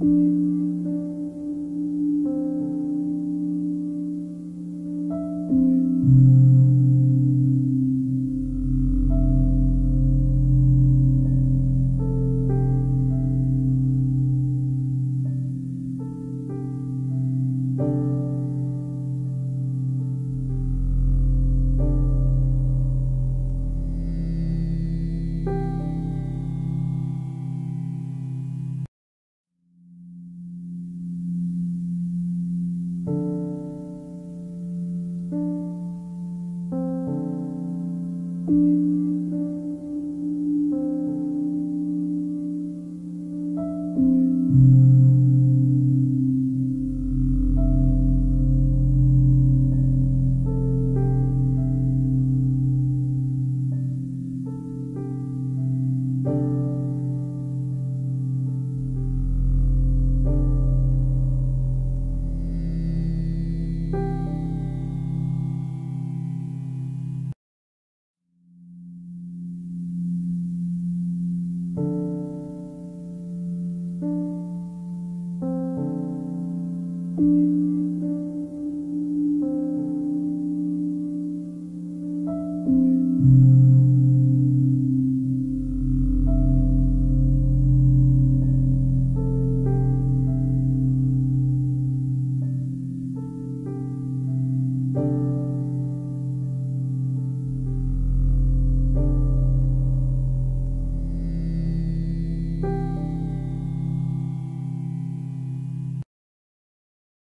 Música